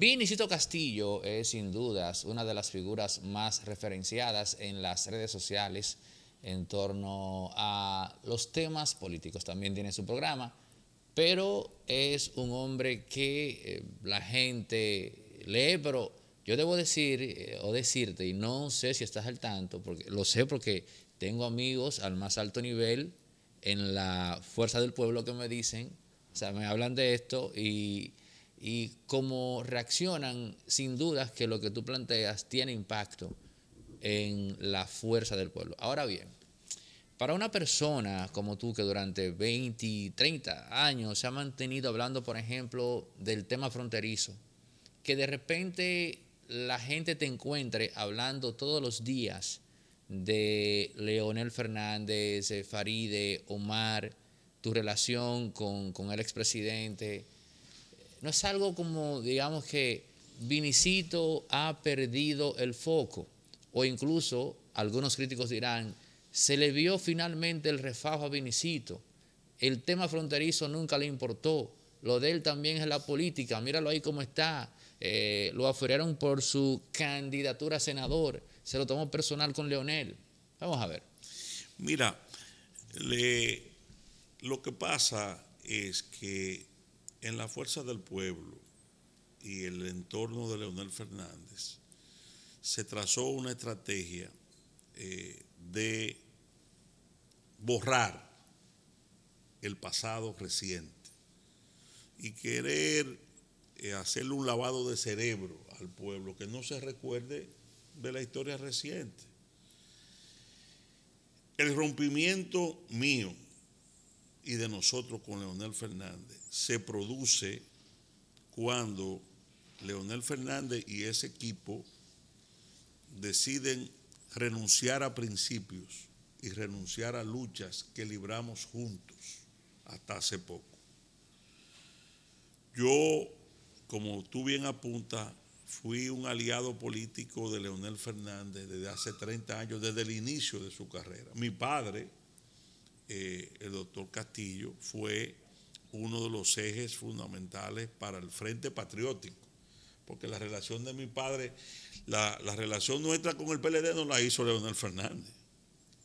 Vinicito Castillo es sin dudas una de las figuras más referenciadas en las redes sociales en torno a los temas políticos. También tiene su programa, pero es un hombre que eh, la gente lee, pero yo debo decir eh, o decirte, y no sé si estás al tanto, porque lo sé porque tengo amigos al más alto nivel en la fuerza del pueblo que me dicen, o sea, me hablan de esto y y cómo reaccionan, sin dudas que lo que tú planteas tiene impacto en la fuerza del pueblo. Ahora bien, para una persona como tú que durante 20, 30 años se ha mantenido hablando, por ejemplo, del tema fronterizo, que de repente la gente te encuentre hablando todos los días de Leonel Fernández, Faride, Omar, tu relación con, con el expresidente, no es algo como, digamos que Vinicito ha perdido el foco, o incluso algunos críticos dirán, se le vio finalmente el refajo a Vinicito, el tema fronterizo nunca le importó, lo de él también es la política, míralo ahí cómo está, eh, lo afueraron por su candidatura a senador, se lo tomó personal con Leonel. Vamos a ver. Mira, lo que pasa es que en la fuerza del pueblo y el entorno de Leonel Fernández, se trazó una estrategia eh, de borrar el pasado reciente y querer eh, hacerle un lavado de cerebro al pueblo, que no se recuerde de la historia reciente. El rompimiento mío y de nosotros con Leonel Fernández se produce cuando Leonel Fernández y ese equipo deciden renunciar a principios y renunciar a luchas que libramos juntos hasta hace poco. Yo, como tú bien apuntas, fui un aliado político de Leonel Fernández desde hace 30 años, desde el inicio de su carrera. Mi padre, eh, el doctor Castillo, fue uno de los ejes fundamentales para el Frente Patriótico, porque la relación de mi padre, la, relación nuestra con el PLD no la hizo Leonel Fernández.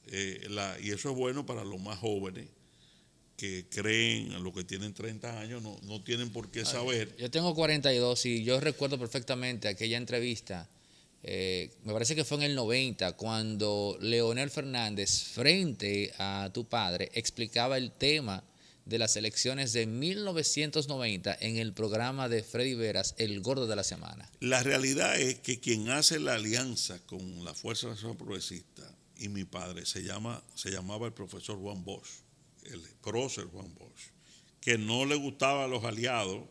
Eh, y eso es bueno para los más jóvenes que creen, a los que tienen 30 años, no, no tienen por qué saber. Yo tengo 42 y yo recuerdo perfectamente aquella entrevista, eh, me parece que fue en el 90, cuando Leonel Fernández, frente a tu padre, explicaba el tema de las elecciones de 1990 en el programa de Freddy Veras, El Gordo de la Semana. La realidad es que quien hace la alianza con la Fuerza Nacional Progresista y mi padre se, llama, se llamaba el profesor Juan Bosch, el prócer Juan Bosch, que no le gustaba a los aliados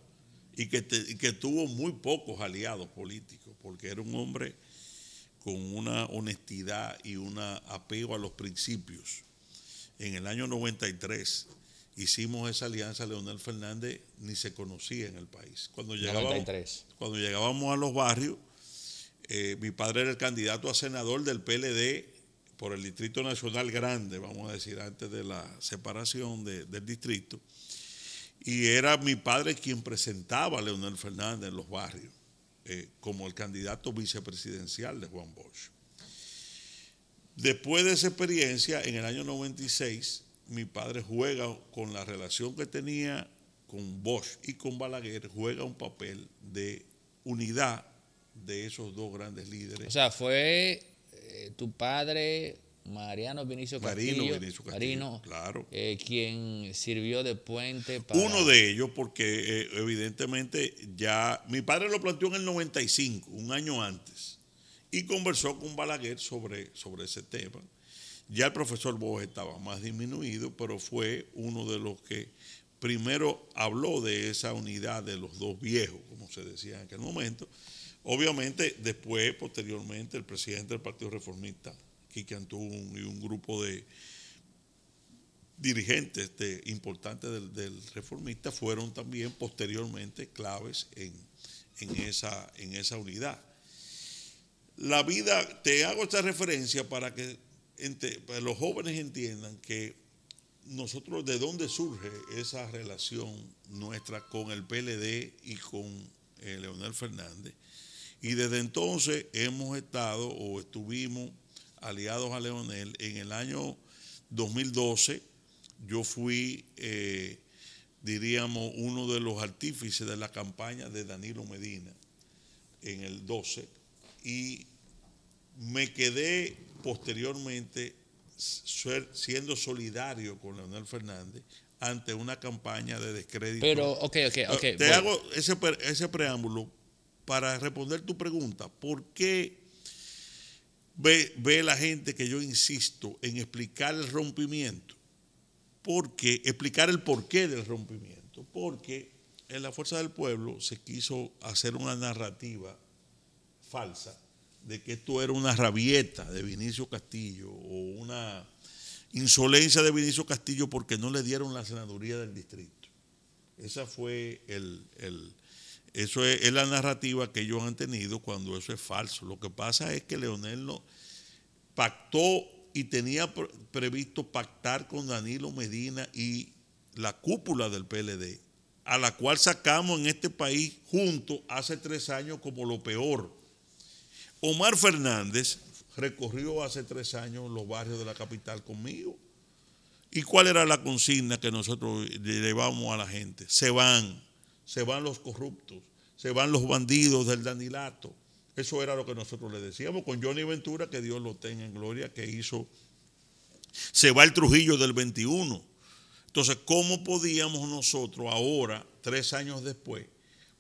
y que, y que tuvo muy pocos aliados políticos, porque era un hombre con una honestidad y un apego a los principios. En el año 93 hicimos esa alianza, Leonel Fernández ni se conocía en el país. Cuando llegábamos, cuando llegábamos a los barrios, eh, mi padre era el candidato a senador del PLD por el Distrito Nacional Grande, vamos a decir, antes de la separación del distrito. Y era mi padre quien presentaba a Leonel Fernández en los barrios eh, como el candidato vicepresidencial de Juan Bosch. Después de esa experiencia, en el año 96, mi padre juega con la relación que tenía con Bosch y con Balaguer, juega un papel de unidad de esos dos grandes líderes. O sea, fue eh, tu padre, Mariano Vinicio Castillo, Marino Vinicio Castillo, claro. Eh, quien sirvió de puente para... Uno de ellos, porque eh, evidentemente ya... Mi padre lo planteó en el 95, un año antes, y conversó con Balaguer sobre, sobre ese tema. Ya el profesor Bosch estaba más disminuido, pero fue uno de los que primero habló de esa unidad de los dos viejos, como se decía en aquel momento. Obviamente, después, posteriormente, el presidente del Partido Reformista, Quique Antún, y un grupo de dirigentes importantes del, reformista fueron también posteriormente claves en esa unidad. La vida, te hago esta referencia para que pues, los jóvenes entiendan que nosotros de dónde surge esa relación nuestra con el PLD y con eh, Leonel Fernández. Y desde entonces hemos estado o estuvimos aliados a Leonel. En el año 2012 yo fui, eh, diríamos, uno de los artífices de la campaña de Danilo Medina en el 12 y me quedé posteriormente siendo solidario con Leonel Fernández ante una campaña de descrédito. Pero, ok, ok, ok. Te hago ese, ese preámbulo para responder tu pregunta. ¿Por qué ve, ve la gente que yo insisto en explicar el rompimiento? Porque, explicar el porqué del rompimiento. Porque en la Fuerza del Pueblo se quiso hacer una narrativa falsa de que esto era una rabieta de Vinicio Castillo o una insolencia de Vinicio Castillo porque no le dieron la senaduría del distrito. Esa fue el, eso es, la narrativa que ellos han tenido cuando eso es falso. Lo que pasa es que Leonel pactó y tenía previsto pactar con Danilo Medina y la cúpula del PLD, a la cual sacamos en este país juntos hace tres años como lo peor Omar Fernández recorrió hace tres años los barrios de la capital conmigo. ¿Y cuál era la consigna que nosotros llevamos a la gente? Se van, se van los corruptos, se van los bandidos del Danilato. Eso era lo que nosotros le decíamos con Johnny Ventura, que Dios lo tenga en gloria, que hizo, se va el Trujillo del 21. Entonces, ¿cómo podíamos nosotros ahora, tres años después,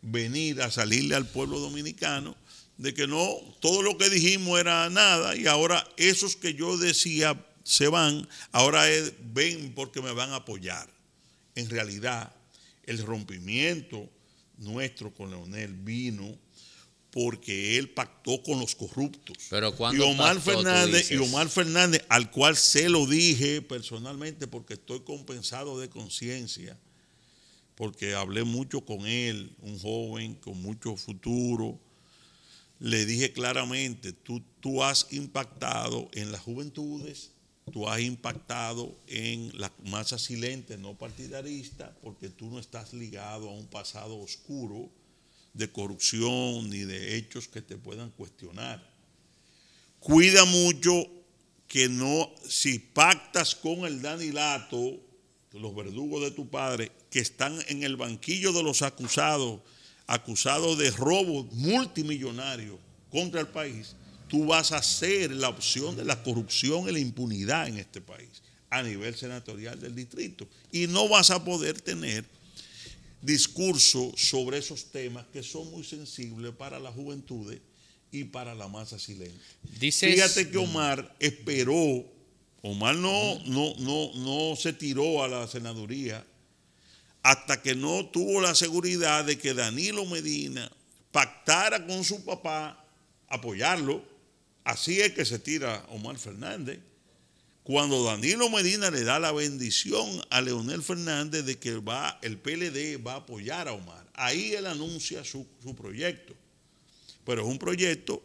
venir a salirle al pueblo dominicano de que no, todo lo que dijimos era nada y ahora esos que yo decía se van, ahora ven porque me van a apoyar. En realidad, el rompimiento nuestro con Leonel vino porque él pactó con los corruptos. Pero y Omar Fernández y Omar Fernández, al cual se lo dije personalmente porque estoy compensado de conciencia, porque hablé mucho con él, un joven con mucho futuro, le dije claramente, tú, tú has impactado en las juventudes, tú has impactado en la masa silente no partidarista, porque tú no estás ligado a un pasado oscuro de corrupción ni de hechos que te puedan cuestionar. Cuida mucho que no, si pactas con el Danilato, los verdugos de tu padre, que están en el banquillo de los acusados, acusado de robo multimillonario contra el país, tú vas a ser la opción de la corrupción y la impunidad en este país a nivel senatorial del distrito. Y no vas a poder tener discurso sobre esos temas que son muy sensibles para la juventud y para la masa silente. Fíjate que Omar esperó, Omar no, no, no, no se tiró a la senaduría hasta que no tuvo la seguridad de que Danilo Medina pactara con su papá apoyarlo. Así es que se tira Omar Fernández. Cuando Danilo Medina le da la bendición a Leonel Fernández de que va, el PLD va a apoyar a Omar, ahí él anuncia su, su proyecto. Pero es un proyecto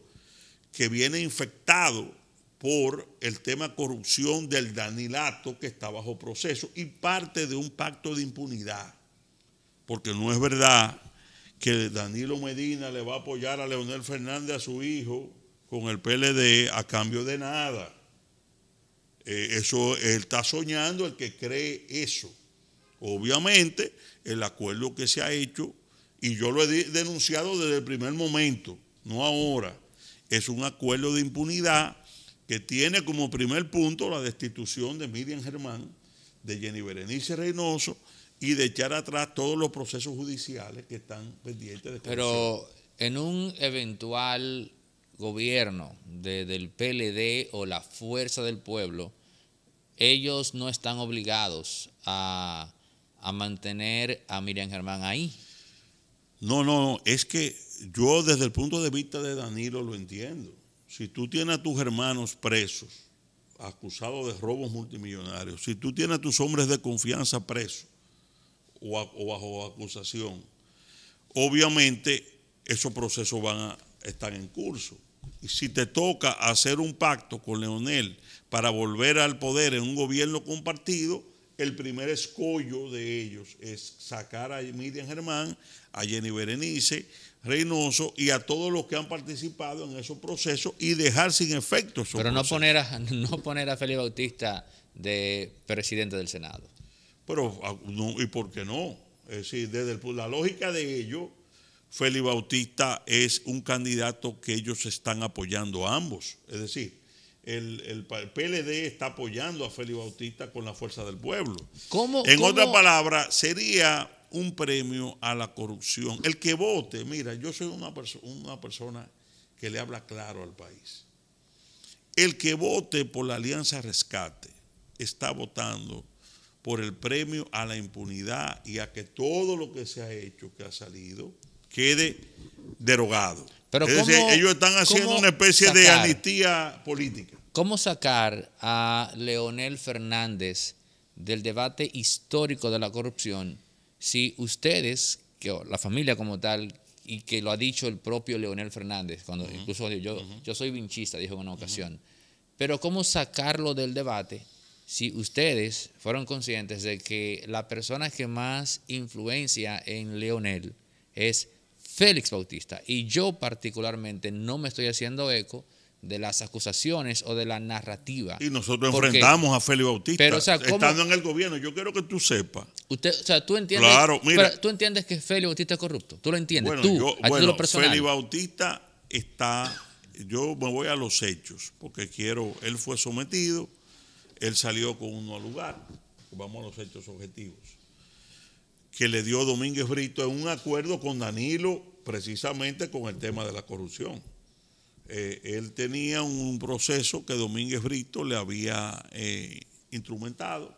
que viene infectado por el tema corrupción del Danilato que está bajo proceso y parte de un pacto de impunidad. Porque no es verdad que Danilo Medina le va a apoyar a Leonel Fernández, a su hijo, con el PLD a cambio de nada. Eh, eso él está soñando el que cree eso. Obviamente, el acuerdo que se ha hecho, y yo lo he denunciado desde el primer momento, no ahora, es un acuerdo de impunidad que tiene como primer punto la destitución de Miriam Germán, de Jenny Berenice Reynoso y de echar atrás todos los procesos judiciales que están pendientes de Pero en un eventual gobierno del PLD o la Fuerza del Pueblo, ellos no están obligados a, a mantener a Miriam Germán ahí. No, no, es que yo desde el punto de vista de Danilo lo entiendo si tú tienes a tus hermanos presos, acusados de robos multimillonarios, si tú tienes a tus hombres de confianza presos o, bajo acusación, obviamente esos procesos van a estar en curso. Y si te toca hacer un pacto con Leonel para volver al poder en un gobierno compartido, el primer escollo de ellos es sacar a Miriam Germán, a Jenny Berenice, Reynoso y a todos los que han participado en esos procesos y dejar sin efecto esos Pero no procesos. poner, a, no poner a Félix Bautista de presidente del Senado. Pero, ah, no, ¿y por qué no? Es decir, desde el- la lógica de ello, Félix Bautista es un candidato que ellos están apoyando a ambos. Es decir, el, el PLD está apoyando a Félix Bautista con la fuerza del pueblo. ¿Cómo, En cómo- otras palabras, sería un premio a la corrupción. El que vote, mira, yo soy una, perso- una persona que le habla claro al país. El que vote por la Alianza Rescate está votando por el premio a la impunidad y a que todo lo que se ha hecho, que ha salido, quede derogado. Pero es decir, ¿cómo- ellos están haciendo una especie de amnistía política. ¿Cómo sacar a Leonel Fernández del debate histórico de la corrupción si ustedes, que la familia como tal, y que lo ha dicho el propio Leonel Fernández, cuando incluso yo, yo soy vinchista, dijo en una ocasión, pero cómo sacarlo del debate si ustedes fueron conscientes de que la persona que más influencia en Leonel es Félix Bautista y yo particularmente no me estoy haciendo eco de las acusaciones o de la narrativa. Y nosotros enfrentamos a Félix Bautista Pero, o sea, ¿cómo- estando en el gobierno. Yo quiero que tú sepas. Usted, o sea, tú entiendes, Claro, mira. pero tú entiendes que Félix Bautista es corrupto. Tú lo entiendes. Bueno, tú, yo, a bueno, personal. Félix Bautista está, yo me voy a los hechos, porque quiero, él fue sometido, él salió con uno al lugar, vamos a los hechos objetivos, que le dio Domínguez Brito en un acuerdo con Danilo, precisamente con el tema de la corrupción. Eh, él tenía un proceso que Domínguez Brito le había eh, instrumentado,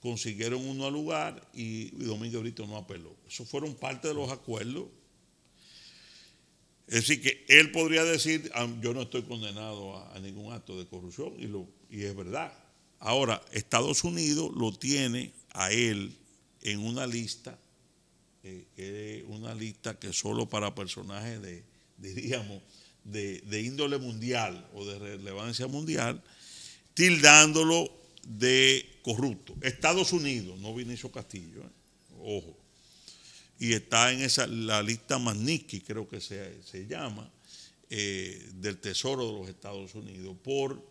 consiguieron uno al lugar y, y Domínguez Brito no apeló. Eso fueron parte de los acuerdos. Es decir, que él podría decir, "Ah, yo no estoy condenado a, ningún acto de corrupción, y, es verdad. Ahora, Estados Unidos lo tiene a él en una lista, eh, una lista que solo para personajes de, diríamos, de, índole mundial o de relevancia mundial, tildándolo de corrupto. Estados Unidos, no Vinicio Castillo, ¿eh? ojo. Y está en esa la lista Magnitsky, creo que se, se llama, eh, del Tesoro de los Estados Unidos, por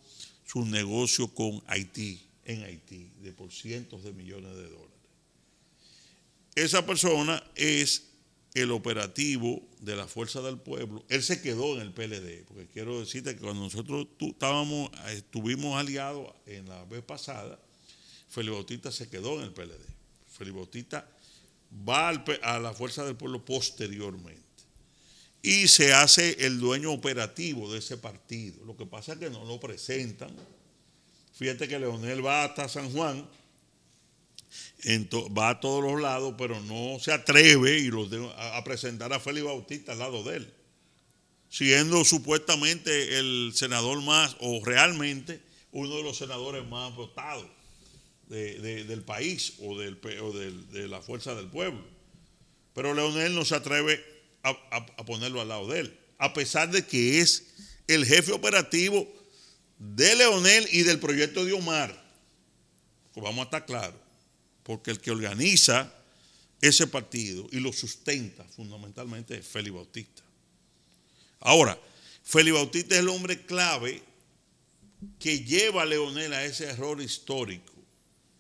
su negocio con Haití, en Haití, de por cientos de millones de dólares. Esa persona es el operativo de la Fuerza del Pueblo. Él se quedó en el PLD, porque quiero decirte que cuando nosotros estábamos, estuvimos aliados en la vez pasada, Félix Bautista se quedó en el PLD. Félix Bautista va al a la Fuerza del Pueblo posteriormente y se hace el dueño operativo de ese partido. Lo que pasa es que no lo presentan. Fíjate que Leonel va hasta San Juan, va a todos los lados, pero no se atreve y los a, presentar a Félix Bautista al lado de él, siendo supuestamente el senador más, o realmente uno de los senadores más votados de- de- del país o, de la fuerza del pueblo. Pero Leonel no se atreve a ponerlo al lado de él, a pesar de que es el jefe operativo de Leonel y del proyecto de Omar. Pues vamos a estar claros, porque el que organiza ese partido y lo sustenta fundamentalmente es Félix Bautista. Ahora, Félix Bautista es el hombre clave que lleva a Leonel a ese error histórico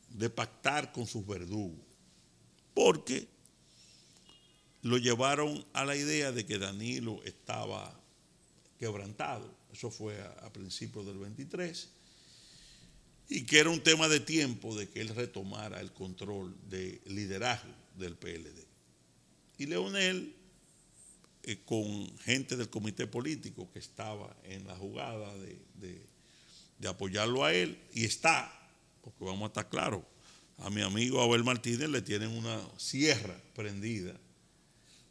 de pactar con sus verdugos, porque lo llevaron a la idea de que Danilo estaba quebrantado, eso fue a, a principios del 23, y que era un tema de tiempo de que él retomara el control de liderazgo del PLD. Y Leonel, eh, con gente del comité político que estaba en la jugada de, de- apoyarlo a él, y está, porque vamos a estar claros, a mi amigo Abel Martínez le tienen una sierra prendida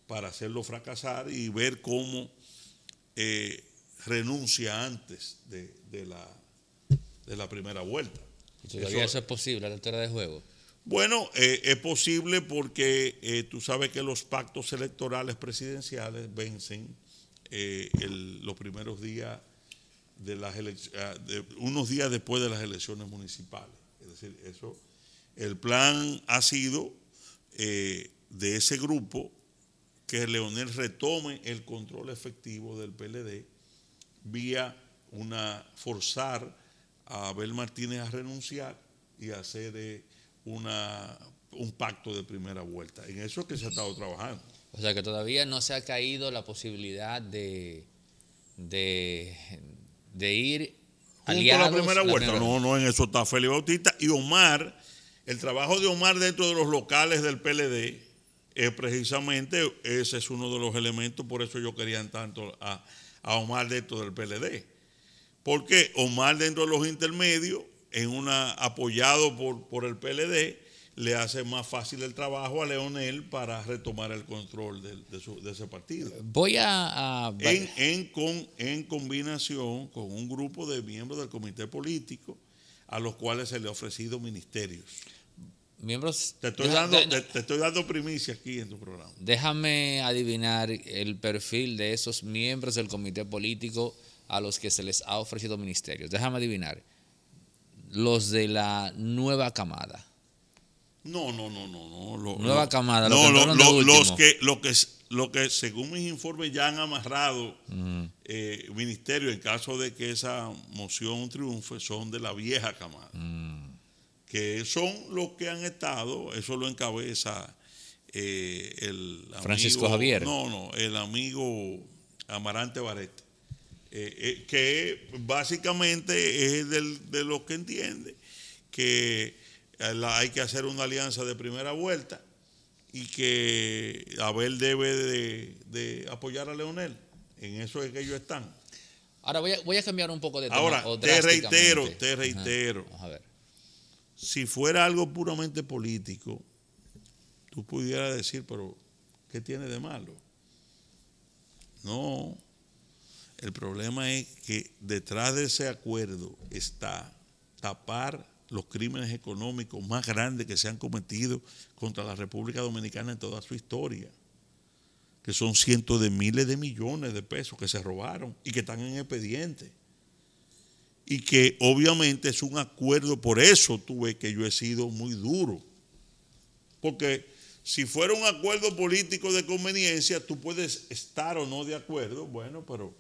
para hacerlo fracasar y ver cómo eh, renuncia antes de la, de la primera vuelta. Todavía Eso- eso, es posible a la altura de juego. bueno, eh, es posible porque eh, tú sabes que los pactos electorales presidenciales vencen eh, el- los primeros días de las elecciones, unos días después de las elecciones municipales. Es decir, eso El plan ha sido de ese grupo que Leonel retome el control efectivo del PLD vía una forzar a Abel Martínez a renunciar y hacer una, un pacto de primera vuelta. En eso es que se ha estado trabajando. O sea que todavía no se ha caído la posibilidad de, de, de ir aliados. la primera vuelta. No, no, en eso está Félix Bautista y Omar. El trabajo de Omar dentro de los locales del PLD es precisamente, ese es uno de los elementos, por eso yo quería tanto a, a Omar dentro del PLD. Porque Omar dentro de los intermedios, en una apoyado por, por el PLD, le hace más fácil el trabajo a Leonel para retomar el control de, de, ese partido. Voy a... En, en, con, en combinación con un grupo de miembros del comité político a los cuales se le ha ofrecido ministerios. Miembros... Te estoy, dando, te, estoy dando primicia aquí en tu programa. Déjame adivinar el perfil de esos miembros del comité político a los que se les ha ofrecido ministerios. Déjame adivinar. Los de la nueva camada. No, no, no, no, no. Nueva camada. No, los que, lo que, lo que según mis informes ya han amarrado eh, ministerio en caso de que esa moción triunfe son de la vieja camada, mm. que son los que han estado, eso lo encabeza eh, el amigo, Francisco Javier. No, no, el amigo Amarante Barete, eh, que básicamente es del, de los que entiende que hay que hacer una alianza de primera vuelta y que Abel debe de, apoyar a Leonel. En eso es que ellos están. Ahora voy a, cambiar un poco de tema. Ahora, te reitero, te reitero. a ver. Si fuera algo puramente político, tú pudieras decir, pero ¿qué tiene de malo? No. El problema es que detrás de ese acuerdo está tapar los crímenes económicos más grandes que se han cometido contra la República Dominicana en toda su historia, que son cientos de miles de millones de pesos que se robaron y que están en expediente. Y que obviamente es un acuerdo, por eso tuve que yo he sido muy duro. Porque si fuera un acuerdo político de conveniencia, tú puedes estar o no de acuerdo, bueno, pero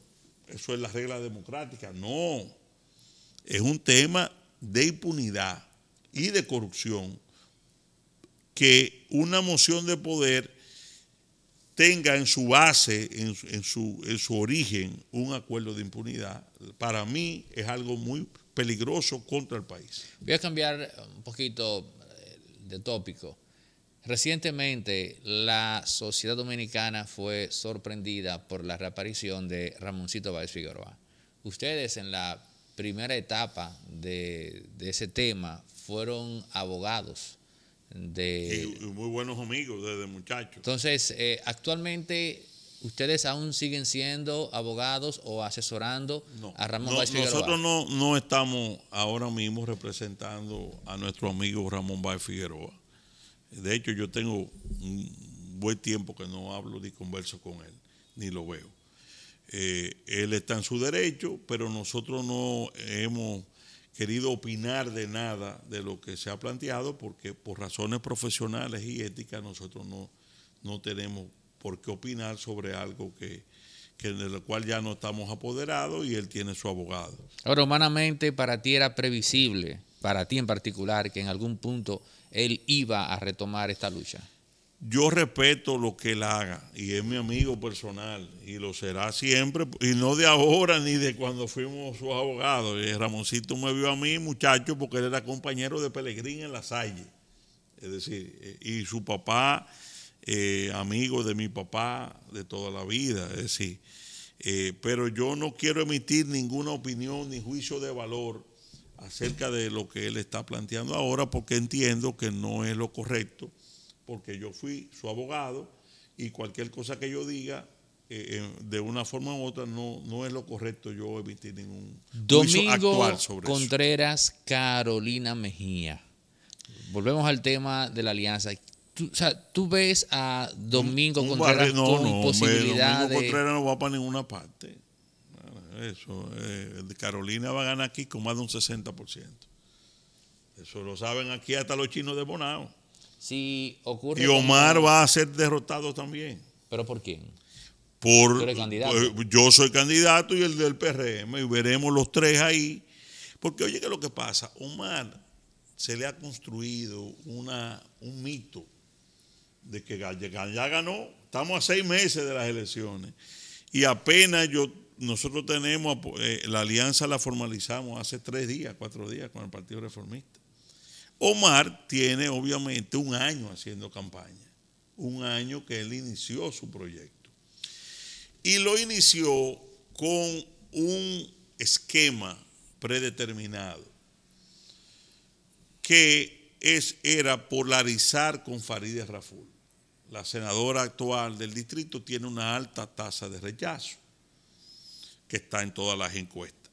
eso es la regla democrática. No, es un tema de impunidad y de corrupción que una moción de poder tenga en su base, en, su, su origen, un acuerdo de impunidad, para mí es algo muy peligroso contra el país. Voy a cambiar un poquito eh, de tópico. Recientemente la sociedad dominicana fue sorprendida por la reaparición de Ramoncito Báez Figueroa. Ustedes en la primera etapa de, ese tema fueron abogados. De, muy buenos amigos desde muchachos. Entonces, eh, actualmente, ¿ustedes aún siguen siendo abogados o asesorando a Ramón no, Nosotros no, no estamos ahora mismo representando a nuestro amigo Ramón Báez Figueroa. De hecho, yo tengo un buen tiempo que no hablo ni converso con él, ni lo veo. Eh, él está en su derecho, pero nosotros no hemos querido opinar de nada de lo que se ha planteado porque por razones profesionales y éticas nosotros no, no tenemos por qué opinar sobre algo que, que de lo cual ya no estamos apoderados y él tiene su abogado. Ahora, humanamente, para ti era previsible, para ti en particular, que en algún punto él iba a retomar esta lucha yo respeto lo que él haga y es mi amigo personal y lo será siempre y no de ahora ni de cuando fuimos sus abogados. Y Ramoncito me vio a mí, muchacho, porque él era compañero de Pelegrín en la Salle. Es decir, eh, y su papá, eh, amigo de mi papá de toda la vida. Es decir, eh, pero yo no quiero emitir ninguna opinión ni juicio de valor acerca de lo que él está planteando ahora porque entiendo que no es lo correcto porque yo fui su abogado y cualquier cosa que yo diga eh, eh, de una forma u otra no, no es lo correcto yo emitir ningún Domingo actual sobre Contreras, Carolina Mejía. Volvemos al tema de la alianza. Tú, o sea, tú ves a Domingo Contreras con no, posibilidad Domingo Contreras no va para ninguna parte. Eso, eh, Carolina va a ganar aquí con más de un 60%. Eso lo saben aquí hasta los chinos de Bonao. Si ocurre. Y Omar va a ser derrotado también. ¿Pero por quién? Por, pues, yo soy candidato y el del PRM, y veremos los tres ahí. Porque oye, ¿qué es lo que pasa? Omar se le ha construido una, un mito de que ya ganó. Estamos a seis meses de las elecciones. Y apenas yo, nosotros tenemos, eh, la alianza la formalizamos hace tres días, cuatro días con el Partido Reformista. Omar tiene obviamente un año haciendo campaña, un año que él inició su proyecto. Y lo inició con un esquema predeterminado que es, era polarizar con Farideh Raful. La senadora actual del distrito tiene una alta tasa de rechazo, que está en todas las encuestas.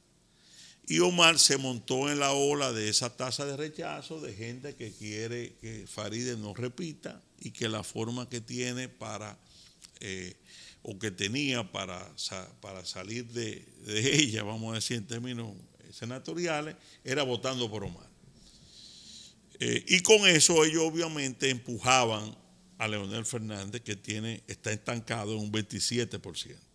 Y Omar se montó en la ola de esa tasa de rechazo de gente que quiere que Farideh no repita y que la forma que tiene para, eh, o que tenía para, para salir de, de ella, vamos a decir en términos senatoriales, era votando por Omar. Eh, y con eso ellos obviamente empujaban a Leonel Fernández, que tiene, está estancado en un 27%.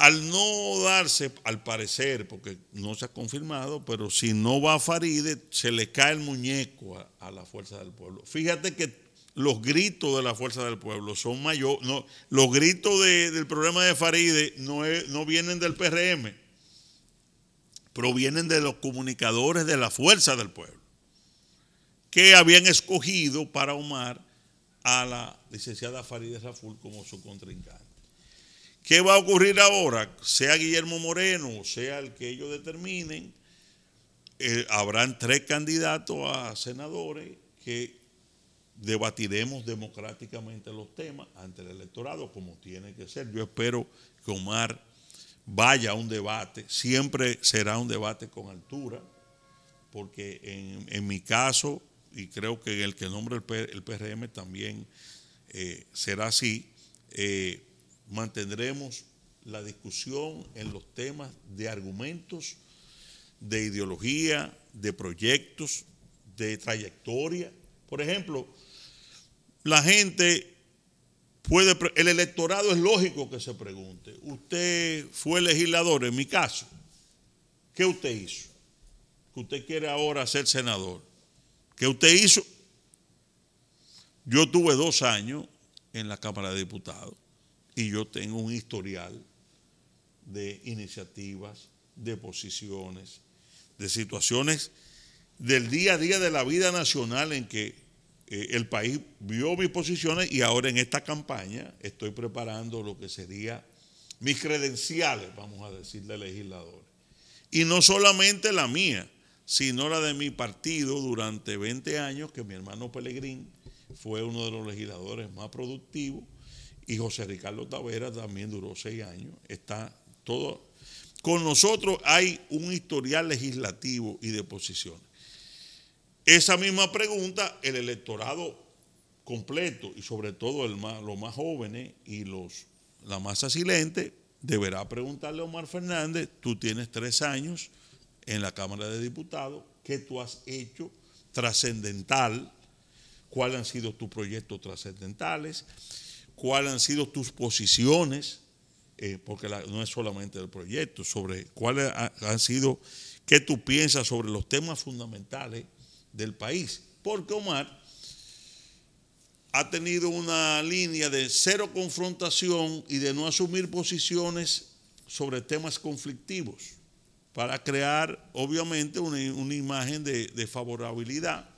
Al no darse, al parecer, porque no se ha confirmado, pero si no va a Faride, se le cae el muñeco a, la fuerza del pueblo. Fíjate que los gritos de la fuerza del pueblo son mayores. No, los gritos de, del problema de Faride no, vienen del PRM, provienen de los comunicadores de la fuerza del pueblo que habían escogido para Omar a la licenciada Farideh Raful como su contrincante. ¿Qué va a ocurrir ahora? Sea Guillermo Moreno, sea el que ellos determinen, eh, habrán tres candidatos a senadores que debatiremos democráticamente los temas ante el electorado, como tiene que ser. Yo espero que Omar vaya a un debate, siempre será un debate con altura, porque en, en mi caso y creo que el que nombre el, PRM también eh, será así, eh, mantendremos la discusión en los temas de argumentos, de ideología, de proyectos, de trayectoria. Por ejemplo, la gente puede, el electorado es lógico que se pregunte, usted fue legislador, en mi caso, ¿qué usted hizo? Que usted quiere ahora ser senador. ¿Qué usted hizo? Yo tuve dos años en la Cámara de Diputados y yo tengo un historial de iniciativas, de posiciones, de situaciones del día a día de la vida nacional en que eh, el país vio mis posiciones y ahora en esta campaña estoy preparando lo que sería mis credenciales, vamos a decir, de legislador. Y no solamente la mía, sino la de mi partido durante 20 años, que mi hermano Pelegrín fue uno de los legisladores más productivos, y José Ricardo Tavera también duró seis años. Está todo. Con nosotros hay un historial legislativo y de posiciones. Esa misma pregunta, el electorado completo y sobre todo los más jóvenes y los, la masa silente, deberá preguntarle a Omar Fernández, tú tienes tres años, en la Cámara de Diputados, qué tú has hecho trascendental, cuáles han sido tus proyectos trascendentales, cuáles han sido tus posiciones, eh, porque no es solamente el proyecto, sobre cuáles han sido, qué tú piensas sobre los temas fundamentales del país. Porque Omar ha tenido una línea de cero confrontación y de no asumir posiciones sobre temas conflictivos para crear, obviamente, una, imagen de, favorabilidad.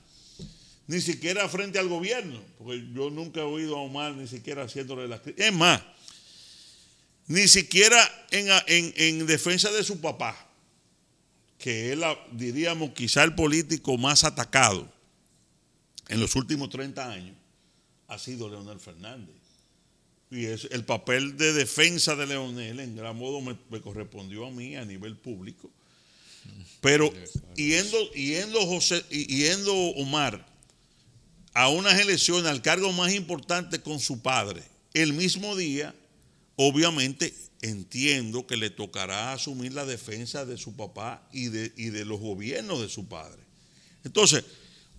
Ni siquiera frente al gobierno, porque yo nunca he oído a Omar ni siquiera haciéndole la crítica. Es más, ni siquiera en, defensa de su papá, que es, diríamos, quizá el político más atacado en los últimos 30 años, ha sido Leonel Fernández. Y es, el papel de defensa de Leonel en gran modo me, correspondió a mí a nivel público. Pero yendo, yendo, José, yendo Omar a unas elecciones al cargo más importante con su padre, el mismo día, obviamente entiendo que le tocará asumir la defensa de su papá y de, y de los gobiernos de su padre. Entonces,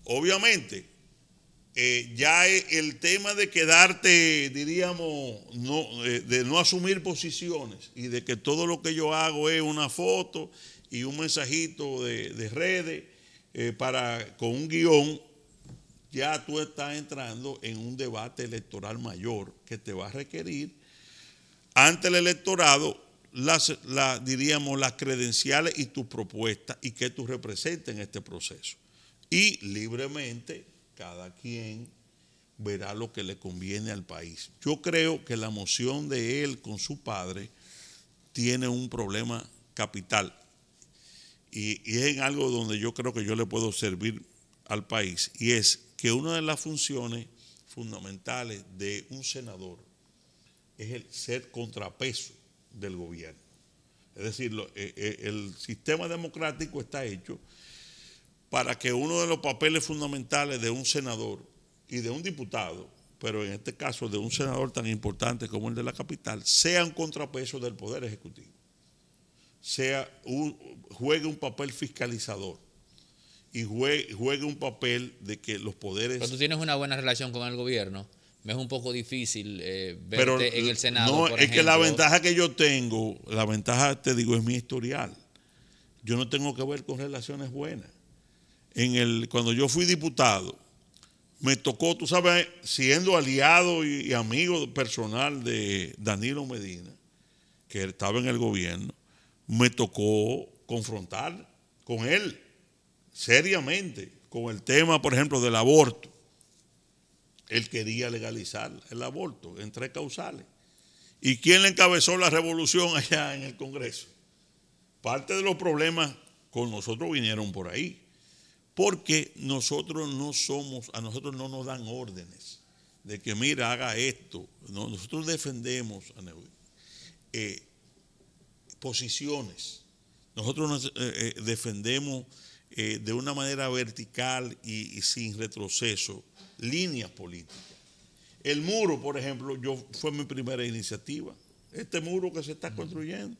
obviamente, eh, ya el tema de quedarte, diríamos, no, eh, de no asumir posiciones y de que todo lo que yo hago es una foto y un mensajito de, redes eh, para, con un guion, ya tú estás entrando en un debate electoral mayor que te va a requerir ante el electorado las, diríamos, las credenciales y tus propuestas y que tú representes en este proceso. Y libremente cada quien verá lo que le conviene al país. Yo creo que la moción de él con su padre tiene un problema capital y, es en algo donde yo creo que yo le puedo servir al país y es que una de las funciones fundamentales de un senador es el ser contrapeso del gobierno. Es decir, eh, eh, el sistema democrático está hecho para que uno de los papeles fundamentales de un senador y de un diputado, pero en este caso de un senador tan importante como el de la capital, sea un contrapeso del Poder Ejecutivo, sea juegue un papel fiscalizador y juegue, un papel de que los poderes... Pero tú tienes una buena relación con el gobierno me es un poco difícil eh, verte en el Senado. No, es que la ventaja que yo tengo, la ventaja, te digo, es mi historial. Yo no tengo que ver con relaciones buenas. En el, cuando yo fui diputado, me tocó, tú sabes, siendo aliado y, amigo personal de Danilo Medina, que estaba en el gobierno, me tocó confrontar con él seriamente con el tema, por ejemplo, del aborto él quería legalizar el aborto en tres causales. ¿Y quién le encabezó la revolución allá en el Congreso? Parte de los problemas con nosotros vinieron por ahí, porque nosotros no somos, a nosotros no nos dan órdenes de que mira, haga esto. nosotros defendemos eh, posiciones. Nosotros eh, eh, defendemos de una manera vertical y sin retroceso líneas políticas. El muro, por ejemplo, yo fue mi primera iniciativa. Este muro que se está construyendo.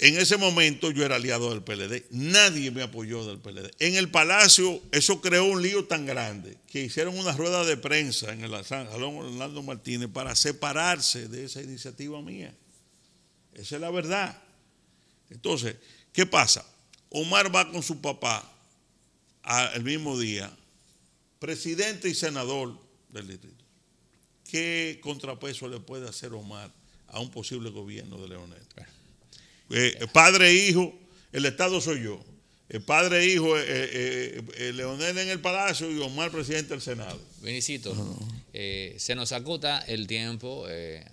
En ese momento yo era aliado del PLD. Nadie me apoyó del PLD. En el Palacio eso creó un lío tan grande que hicieron una rueda de prensa en el Salón Orlando Martínez para separarse de esa iniciativa mía. Esa es la verdad. Entonces, ¿qué pasa? Omar va con su papá el mismo día presidente y senador del distrito. ¿Qué contrapeso le puede hacer Omar a un posible gobierno de Leonel? Eh, padre e hijo, el Estado soy yo. El padre e hijo, eh, eh, Leonel en el Palacio y Omar presidente del Senado. Benicito, se nos acota el tiempo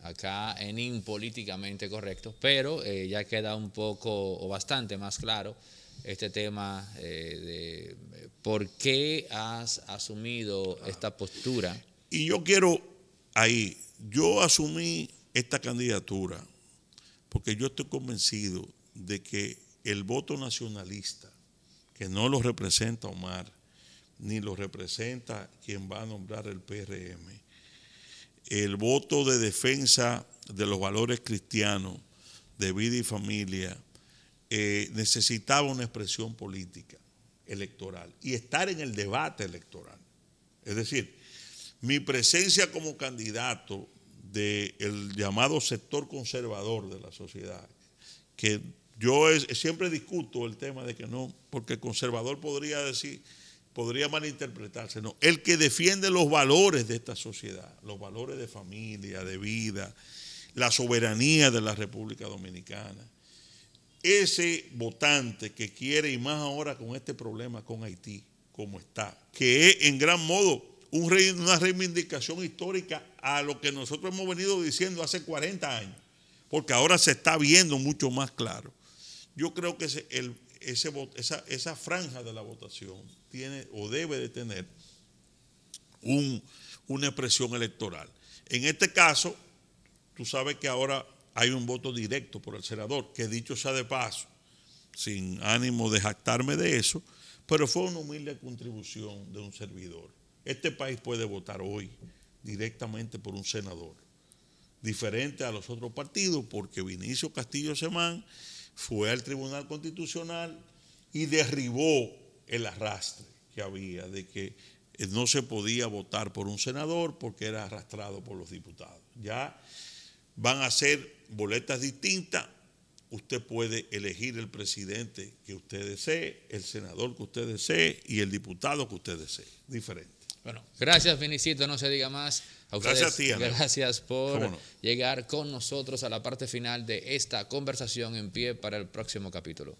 acá en Impolíticamente Correcto, pero ya queda un poco o bastante más claro este tema de ¿Por qué has asumido esta postura? Y yo quiero ahí, yo asumí esta candidatura porque yo estoy convencido de que el voto nacionalista, que no lo representa Omar, ni lo representa quien va a nombrar el PRM, el voto de defensa de los valores cristianos, de vida y familia, eh, necesitaba una expresión política electoral y estar en el debate electoral. Es decir, mi presencia como candidato del llamado sector conservador de la sociedad, que yo siempre discuto el tema de que no, porque conservador podría decir, podría malinterpretarse, no, el que defiende los valores de esta sociedad, los valores de familia, de vida, la soberanía de la República Dominicana, ese votante que quiere, y más ahora con este problema con Haití, como está, que es en gran modo una reivindicación histórica a lo que nosotros hemos venido diciendo hace 40 años, porque ahora se está viendo mucho más claro. Yo creo que ese, esa, franja de la votación tiene o debe de tener una expresión electoral. En este caso, tú sabes que ahora hay un voto directo por el senador, que dicho sea de paso, sin ánimo de jactarme de eso, pero fue una humilde contribución de un servidor. Este país puede votar hoy directamente por un senador, diferente a los otros partidos, porque Vinicio Castillo Semán fue al Tribunal Constitucional y derribó el arrastre que había de que no se podía votar por un senador porque era arrastrado por los diputados. Ya van a ser boletas distintas. Usted puede elegir el presidente que usted desee, el senador que usted desee y el diputado que usted desee. Diferente. Bueno, gracias Vinicito, no se diga más. A ustedes, gracias a ti, Gracias por llegar con nosotros a la parte final de esta conversación en pie para el próximo capítulo.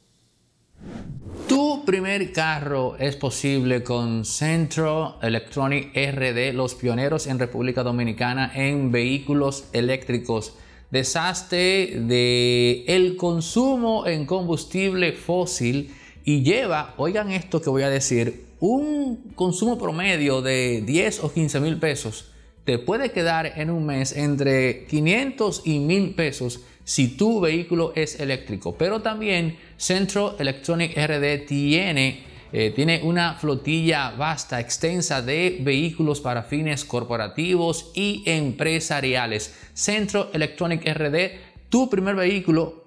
Tu primer carro es posible con Centro Electronic RD, los pioneros en República Dominicana en vehículos eléctricos. Desastre de el consumo en combustible fósil y lleva, oigan esto que voy a decir, un consumo promedio de 10 o 15 mil pesos. Te puede quedar en un mes entre 500 y 1000 pesos si tu vehículo es eléctrico. Pero también Centro Electronic RD tiene, eh, tiene una flotilla vasta, extensa de vehículos para fines corporativos y empresariales. Centro Electronic RD, tu primer vehículo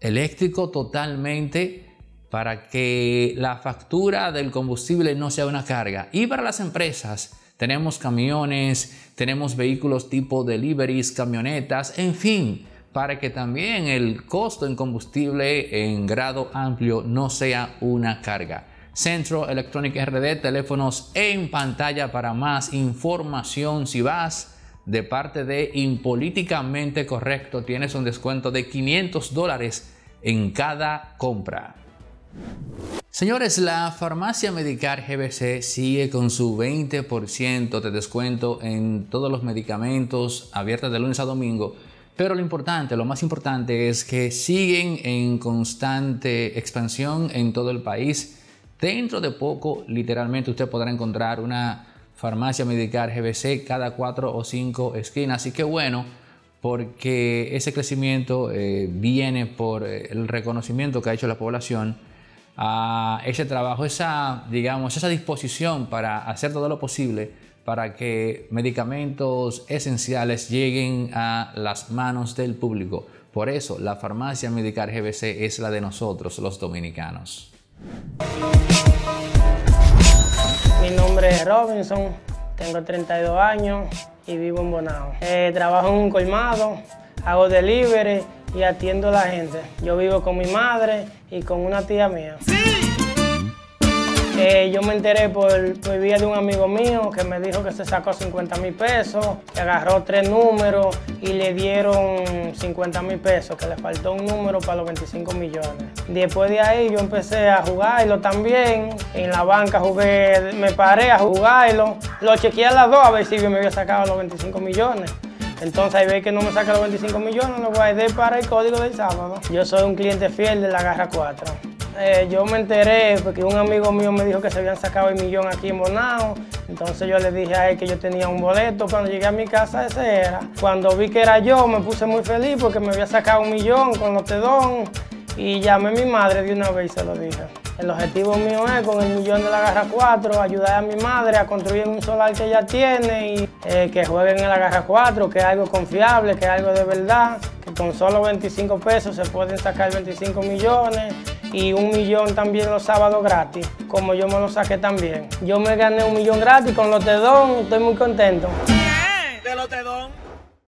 eléctrico totalmente para que la factura del combustible no sea una carga. Y para las empresas, tenemos camiones, tenemos vehículos tipo deliveries, camionetas, en fin, para que también el costo en combustible en grado amplio no sea una carga. Centro Electronic RD, teléfonos en pantalla para más información. Si vas de parte de Impolíticamente Correcto, tienes un descuento de 500 dólares en cada compra. Señores, la farmacia Medicar GBC sigue con su 20% de descuento en todos los medicamentos abiertos de lunes a domingo pero lo importante, lo más importante es que siguen en constante expansión en todo el país. Dentro de poco, literalmente, usted podrá encontrar una farmacia medical GBC cada cuatro o cinco esquinas. Así que bueno, porque ese crecimiento eh, viene por eh, el reconocimiento que ha hecho la población a ese trabajo, esa, digamos, esa disposición para hacer todo lo posible para que medicamentos esenciales lleguen a las manos del público. Por eso la farmacia Medicar GBC es la de nosotros, los dominicanos. Mi nombre es Robinson, tengo 32 años y vivo en Bonao. Eh, trabajo en un colmado, hago delivery y atiendo a la gente. Yo vivo con mi madre y con una tía mía. Eh, yo me enteré por, por, vía de un amigo mío que me dijo que se sacó 50 mil pesos, que agarró tres números y le dieron 50 mil pesos, que le faltó un número para los 25 millones. Después de ahí yo empecé a jugarlo también. En la banca jugué, me paré a jugarlo. Lo chequeé a las dos a ver si me había sacado los 25 millones. Entonces ahí ve que no me saca los 25 millones, lo ir para el código del sábado. Yo soy un cliente fiel de la Garra 4. Eh, yo me enteré porque un amigo mío me dijo que se habían sacado el millón aquí en Bonao. Entonces yo le dije a él que yo tenía un boleto. Cuando llegué a mi casa, ese era. Cuando vi que era yo, me puse muy feliz porque me había sacado un millón con los tedón. Y llamé a mi madre de una vez y se lo dije. El objetivo mío es, con el millón de la Garra 4, ayudar a mi madre a construir un solar que ella tiene y eh, que jueguen en la Garra 4, que es algo confiable, que es algo de verdad, que con solo 25 pesos se pueden sacar 25 millones y un millón también los sábados gratis, como yo me lo saqué también. Yo me gané un millón gratis con los Tedón, estoy muy contento. Bien, de los.